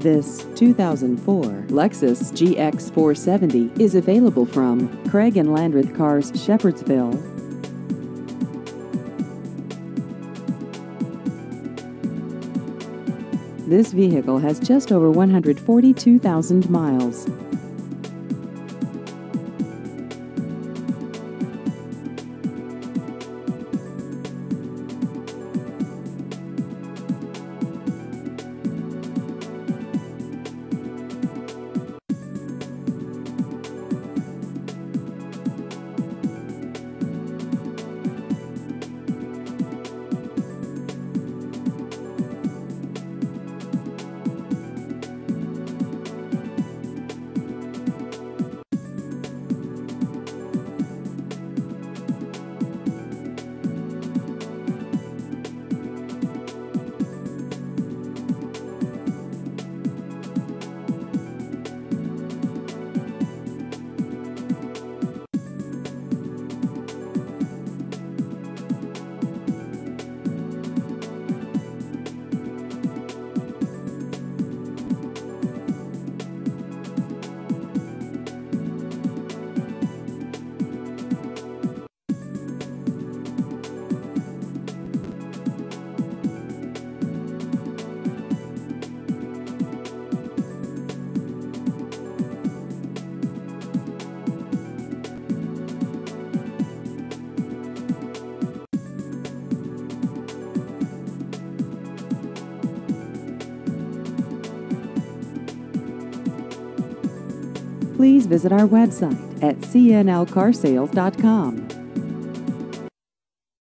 This 2004 Lexus GX 470 is available from Craig and Landreth Cars Shepherdsville. This vehicle has just over 142,000 miles. Please visit our website at cnlcarsales.com.